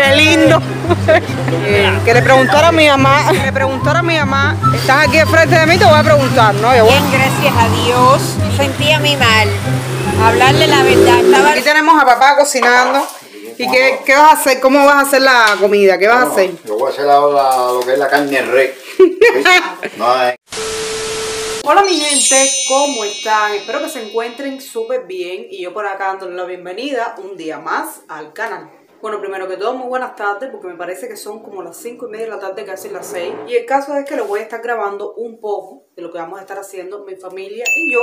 qué lindo. Eh, que le preguntara a mi mamá, que le preguntara a mi mamá, estás aquí enfrente de mí, te voy a preguntar, ¿no? Yo voy- Bien, gracias a Dios. Sentía mi mal. Hablarle la verdad. Estaba Aquí tenemos a papá cocinando. ¿Y qué, qué vas a hacer? ¿Cómo vas a hacer la comida? ¿Qué vas a hacer? Yo voy a hacer ahora lo que es la carne red. No, eh. Hola mi gente, ¿cómo están? Espero que se encuentren súper bien y yo por acá dándole la bienvenida un día más al canal. Bueno, primero que todo, muy buenas tardes porque me parece que son como las 5 y media de la tarde, casi las 6. Y el caso es que les voy a estar grabando un poco de lo que vamos a estar haciendo mi familia y yo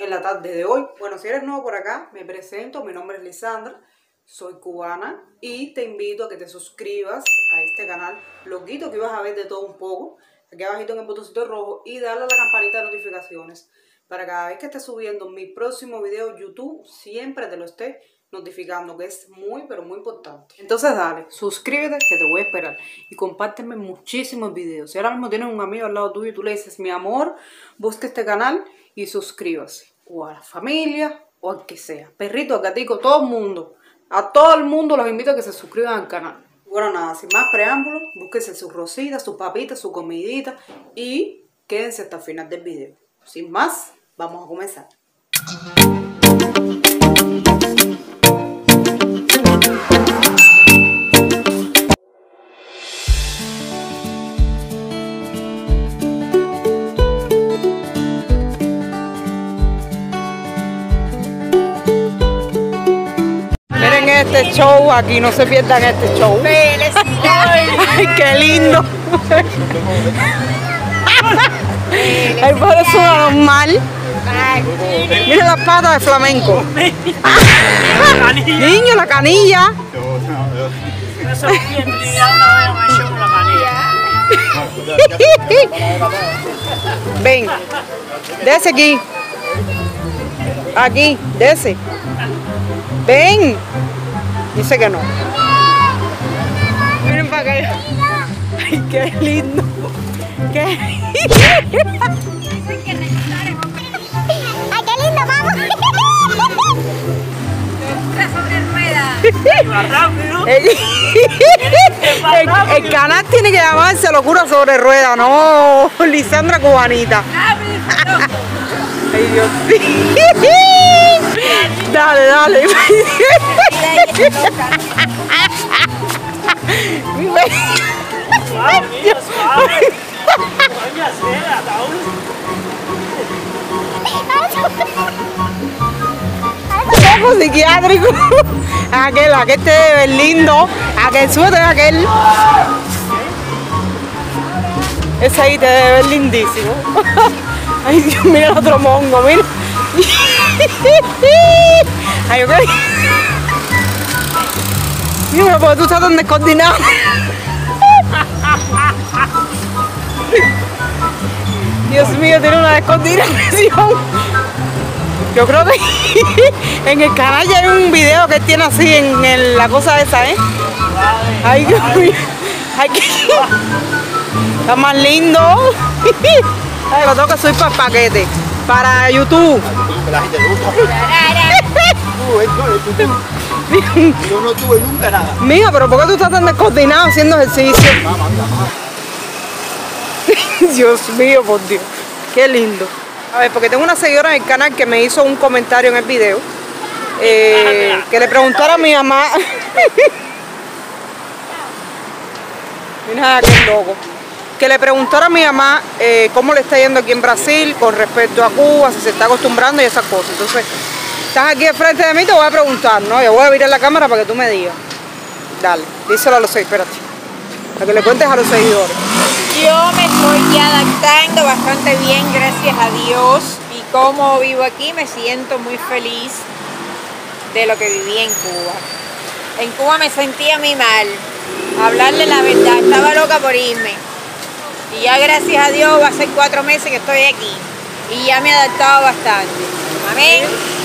en la tarde de hoy. Bueno, si eres nuevo por acá, me presento, mi nombre es Lisandra. Soy cubana y te invito a que te suscribas a este canal. Loquito que vas a ver de todo un poco. Aquí abajito en el botoncito rojo y darle a la campanita de notificaciones para cada vez que esté subiendo mi próximo video YouTube siempre te lo esté notificando que es muy pero muy importante. Entonces dale, suscríbete que te voy a esperar y compárteme muchísimos videos. Si ahora mismo tienes un amigo al lado tuyo y tú le dices mi amor, busca este canal y suscríbase. O a la familia o al que sea. Perrito, al gatico, todo el mundo. A todo el mundo los invito a que se suscriban al canal. Bueno, nada, sin más preámbulos, búsquense su rosita, su papita, su comidita y quédense hasta el final del video. Sin más, vamos a comenzar. Este show aquí, no se pierdan este show. Ay, qué lindo. Ay, por eso normal. Mira las patas de flamenco. Niño, la canilla. Ven, dese aquí. Aquí, dese. Ven. Dice que no. Miren para acá. Ay, qué lindo. Qué lindo. ¡Ay, qué lindo, vamos! sobre ruedas. El, el- el canal tiene que llamarse Locura sobre Rueda, no Lisandra Cubanita. Ay, Dios mío. Dale, dale. Poco psiquiátrico. Aquel, aquel te lindo. Aquel, súbete aquel. Ese ahí te debe ver lindísimo. Ay, Dios, mira el otro mongo, mira. Ay, ok. Estás tan descoordinado. Dios mío, tiene una descoordinación. Yo creo que en el canal ya hay un video que tiene así en, la cosa esa, ¿eh? Ay, Dios mío. Ay, que... Está más lindo. Ay, lo tengo que subir para el paquete. Para YouTube. La gente le gusta. Yo no tuve nunca nada. Mija, pero ¿por qué tú estás tan descoordinado haciendo ejercicio? Dios mío, por Dios. Qué lindo. A ver, porque tengo una seguidora en el canal que me hizo un comentario en el video. eh, que le preguntara a mi mamá. Mira qué loco. Que le preguntara a mi mamá eh, cómo le está yendo aquí en Brasil con respecto a Cuba, si se está acostumbrando y esas cosas. Entonces, estás aquí enfrente de mí, te voy a preguntar, ¿no? Yo voy a virar la cámara para que tú me digas. Dale, díselo a los seis, espérate. Para que le cuentes a los seguidores. Yo me estoy adaptando bastante bien, gracias a Dios. Y como vivo aquí, me siento muy feliz de lo que viví en Cuba. En Cuba me sentía muy mal. Hablarle la verdad, estaba loca por irme. Y ya gracias a Dios va a ser cuatro meses que estoy aquí. Y ya me he adaptado bastante. Amén.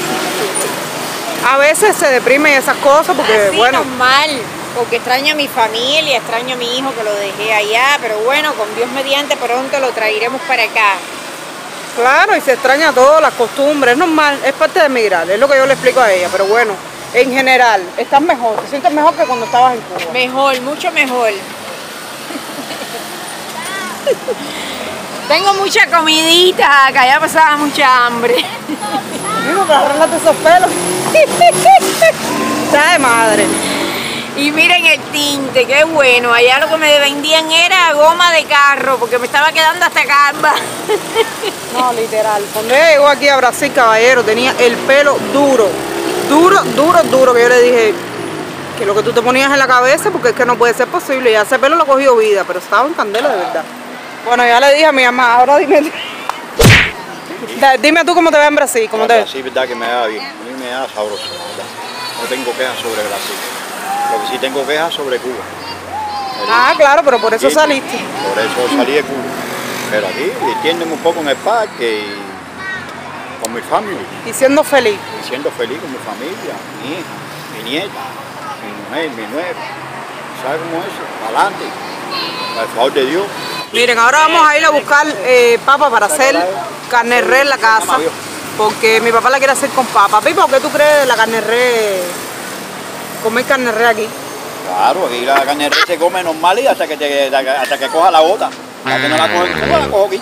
A veces se deprime y esas cosas porque, Así bueno, normal, porque extraño a mi familia, extraño a mi hijo que lo dejé allá, pero bueno, con Dios mediante pronto lo traeremos para acá. claro, y se extraña todo, las costumbres, es normal, es parte de emigrar, es lo que yo le explico a ella, pero bueno, En general, estás mejor, te sientes mejor que cuando estabas en Cuba. Mejor, mucho mejor. Tengo mucha comidita, acá ya pasaba mucha hambre. Digo, para arreglarte esos pelos. Está de madre. Y miren el tinte, qué bueno. Allá lo que me vendían era goma de carro, porque me estaba quedando hasta calva. No, literal. Cuando llegó aquí a Brasil, caballero, tenía el pelo duro. Duro, duro, duro. Que yo le dije que lo que tú te ponías en la cabeza, porque es que no puede ser posible. Ya ese pelo lo cogió vida, pero estaba en candela de verdad. Bueno, ya le dije a mi mamá, ahora dime. Da- Dime tú cómo te ves en Brasil, cómo te ves. Sí, verdad que me da bien. A mí me da sabroso, verdad. No tengo quejas sobre Brasil. Lo que sí tengo quejas sobre Cuba. Ah, claro, pero por eso saliste. Por eso salí de Cuba. Pero aquí divirtiéndome un poco en el parque y con mi familia. Y siendo feliz. Y siendo feliz con mi familia, mi hija, mi nieta, mi mujer, mi nuera. ¿Sabes cómo es eso? Adelante. Por favor de Dios. Miren, ahora vamos a ir a buscar eh, papa para hacer carne re en la casa. Porque mi papá la quiere hacer con papa. Pipa, ¿por qué tú crees de la carne re? Comer carne re aquí. Claro, aquí la carne de res se come normal y hasta que, te, hasta que coja la gota. La que no la coge en Cuba, la cojo aquí.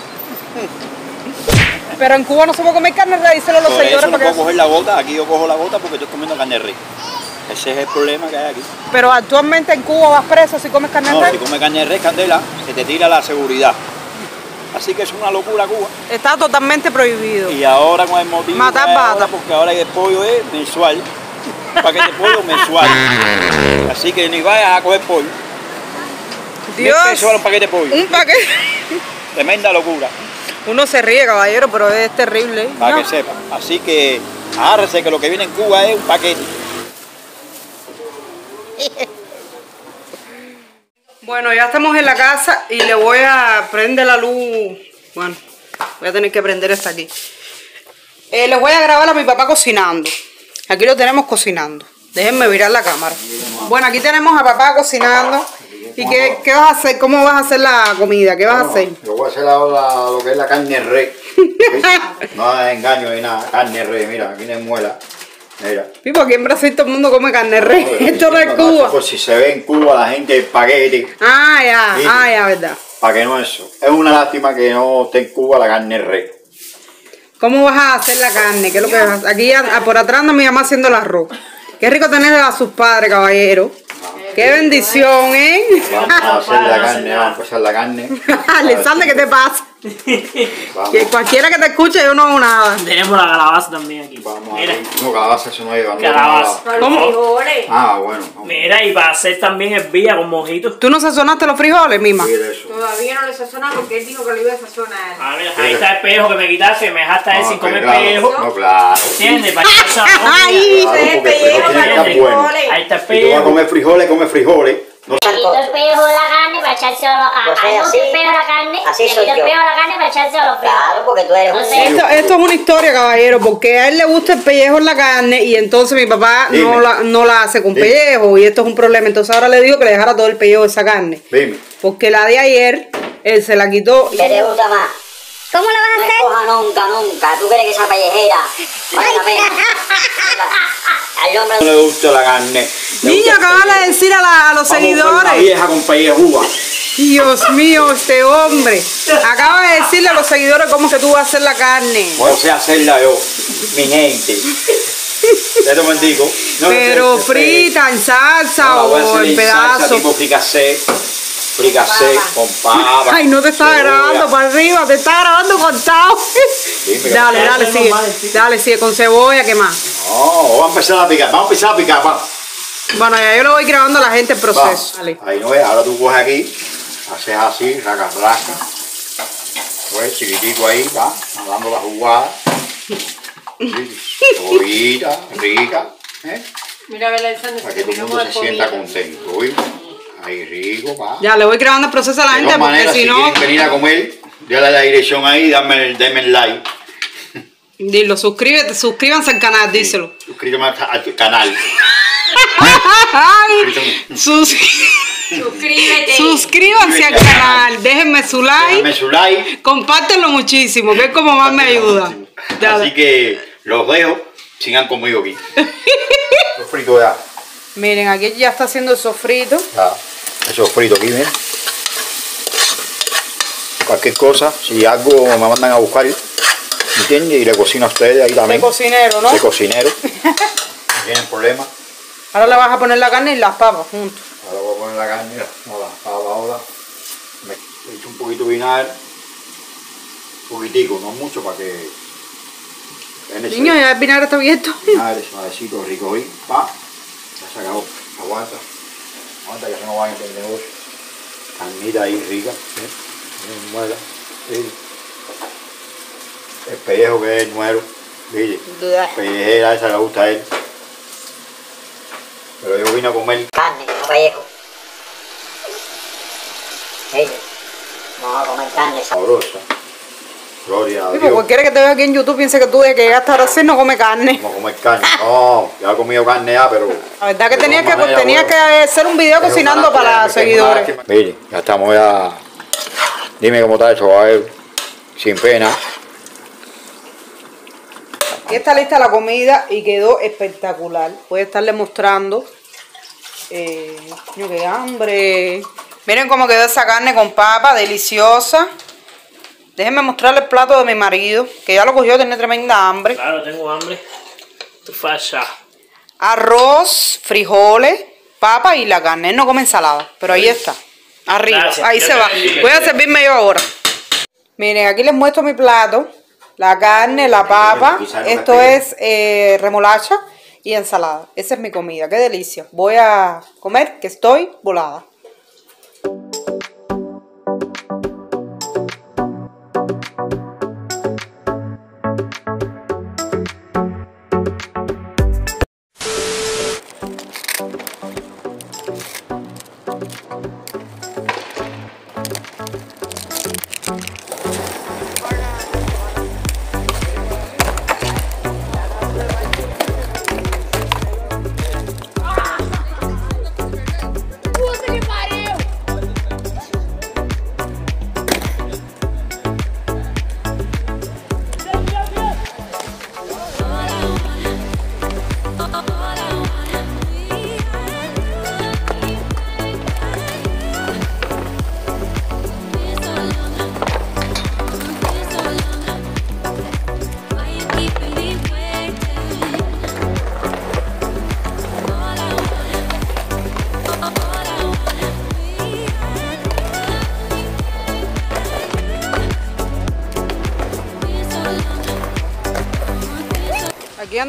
Pero en Cuba no se puede comer carne re, díselo a los Por eso seguidores. no puedo coger la gota, aquí yo cojo la gota porque estoy comiendo carne de res. Ese es el problema que hay aquí. Pero actualmente en Cuba vas preso si comes carne No, re. si comes carne de res, candela, se te tira la seguridad. Así que es una locura Cuba. Está totalmente prohibido. Y ahora con el motivo Matar hay ahora, porque ahora el pollo es mensual. Un paquete de pollo mensual. Así que ni vayas a coger pollo. Dios, pesos vale un paquete de pollo. un paquete. Tremenda locura, Uno se ríe, caballero, pero es terrible. para ¿no? que sepa. Así que agárrese que lo que viene en Cuba es un paquete. Bueno, ya estamos en la casa y le voy a prender la luz. Bueno, voy a tener que prender esta aquí. Eh, les voy a grabar a mi papá cocinando. Aquí lo tenemos cocinando. Déjenme mirar la cámara. Bueno, aquí tenemos a papá cocinando. ¿Y qué, qué vas a hacer? ¿Cómo vas a hacer la comida? ¿Qué vas a hacer? Yo voy a hacer ahora lo que es la carne re. no hay engaño ni nada. Carne re, mira, aquí no hay muela. Mira. Pipo, aquí en Brasil todo el mundo come carne re. Esto no es Cuba. Pues si se ve en Cuba la gente paquete, Ah, ya, Sí. ah, ya, verdad. para que no eso. Es una lástima que no esté en Cuba la carne re. ¿Cómo vas a hacer la carne? ¿Qué es lo que vas a hacer? Aquí a- a- por atrás anda mi mamá haciendo el arroz. Qué rico tener a sus padres, caballero. Qué bendición, ¿eh? Vamos a hacer la carne, vamos a empezar la carne. Alexander, ¿qué te pasa? Que cualquiera que te escuche, yo no hago nada. Tenemos la calabaza también aquí. vamos a Mira, ver. No, calabaza eso no lleva. no Calabaza. lleva ¿Cómo? frijoles. Ah, bueno. vamos. mira, y para hacer también el vía con mojitos. ¿Tú no sazonaste los frijoles, Mima? Mira eso. Todavía no le sazona porque él dijo que lo iba a sazonar. Ah, mira, ahí está el pejo que me quitaste, me dejaste ahí No, sin comer claro, pejo. No, claro. ¿Entiendes? Para sabor. Ay, Claro, porque el tiene que estar bueno. frijoles. Ahí está el Si tú vas a comer frijoles, come frijoles. No Quito el pellejo de la carne para echárselo a, Yo soy a- no así. te pego la carne, Así le soy yo. la carne para echárselo a los frijoles. Claro, porque tú eres un Entonces, Esto, esto es una historia, caballero, porque a él le gusta el pellejo en la carne y entonces mi papá no la, no la hace con Dime. pellejo y esto es un problema. Entonces ahora le digo que le dejara todo el pellejo de esa carne. Dime. Porque la de ayer, él se la quitó. ¿Qué te gusta más? ¿Cómo lo vas a No hacer? escoja nunca, nunca. Tú quieres que esa pellejera vale la pena. Al hombre No le gusta la carne. Niño, acaba de decir a, la- a los Vamos Una seguidores. vieja con pellejúa. Dios mío, este hombre. Acaba de decirle a los seguidores cómo que tú vas a hacer la carne. Yo sé hacerla yo, mi gente. Te lo bendigo. No Pero frita, en salsa No, o en salsa pedazos. tipo fricasé. Fricasé con papa. Ay, no te está grabando para arriba, te está grabando cortado. Dale, dale, es sigue. Dale, sigue con cebolla, ¿qué más? No, vamos a empezar a picar. Vamos a empezar a picar, vamos. Bueno, ya yo le voy grabando a la gente el proceso. Dale. Ahí no ves, ahora tú coges aquí, haces así, raca, raca. Pues chiquitico ahí, va, dando la jugada. Cebollita, rica, ¿eh? Mira, Para que todo el mundo se sienta contento, ¿oí? Ahí rico, va. Ya le voy grabando el proceso a la De gente porque maneras, si si no, quieren venir a comer, dale la dirección ahí, dame el, dame el like. dilo, suscríbete, suscríbanse al canal, díselo. Suscríbete al al canal. Ay, Suscríbete. sus- Suscríbete. suscríbanse al canal, déjenme su like, su like. compártenlo muchísimo, que es como más me ayuda. Así que los dejo Sigan conmigo aquí. Sofrito ya. Miren, aquí ya está haciendo el sofrito. Ya. El sofrito aquí, miren. Cualquier cosa, si algo me mandan a buscar, ¿me entiendes? Y le cocino a ustedes ahí De también. cocinero, ¿no? De cocinero. No tienen problema. Ahora le vas a poner la carne y las papas juntos. Ahora voy a poner la carne, mira, ahora, ahora, ahora. Me he hecho un poquito de vinagre, un poquitico, no mucho para que... Niño, ya el vinagre está abierto. Vinagre suavecito, rico ahí, pa, ya se acabó, aguanta, aguanta que se no vayan a entender negocio. Carnita ahí rica, ¿eh? Muela, ¿sí? El pellejo que es el nuero, ¿viste? Pellejera esa le gusta a él. Pero yo vine a comer Carne, no pellejo. ¿Viste? Vamos a comer carne. sa- sabrosa. Gloria a porque Dios. cualquiera que te vea aquí en YouTube piense que tú de que llegaste sí no come carne. A comer carne. No, ya he comido carne ya, pero. La verdad que tenías que, maneras, tenías que hacer un video cocinando para los que- seguidores. Mire, ya estamos ya. Dime cómo está eso, a ver. Sin pena. Aquí está lista la comida y quedó espectacular. Voy a estarle mostrando. Eh, qué hambre. Miren cómo quedó esa carne con papa, deliciosa. Déjenme mostrarle el plato de mi marido, que ya lo cogió, tiene tremenda hambre. Claro, tengo hambre. Tú falla. Arroz, frijoles, papa y la carne. Él no come ensalada, pero ahí está. Arriba, Gracias. ahí Yo se va. Voy a servirme yo ahora. Miren, aquí les muestro mi plato. La carne, la papa. Esto es eh, remolacha y ensalada. Esa es mi comida. Qué delicia. Voy a comer, que estoy volada.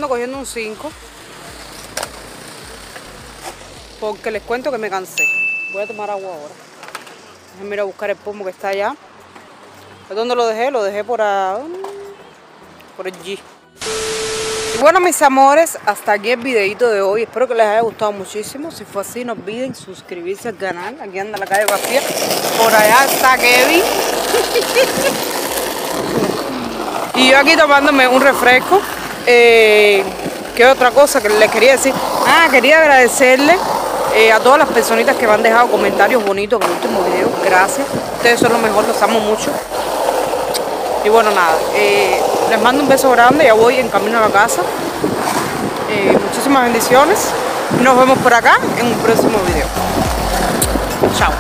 Cogiendo un 5. Porque les cuento que me cansé. Voy a tomar agua ahora. Déjenme ir a buscar el pomo que está allá. ¿Es dónde lo dejé? Lo dejé por, a- por allí. Y bueno, mis amores, hasta aquí el videito de hoy. Espero que les haya gustado muchísimo. Si fue así, no olviden suscribirse al canal. Aquí anda la calle vacía. Por allá está Kevin. Y yo aquí tomándome un refresco. Eh, ¿Qué otra cosa que les quería decir? Ah, quería agradecerle eh, a todas las personitas que me han dejado comentarios bonitos en el último video. Gracias. Ustedes son lo mejor, los amo mucho. Y bueno, nada. eh, les mando un beso grande. Ya voy en camino a la casa. Eh, muchísimas bendiciones. Nos vemos por acá en un próximo video. Chao.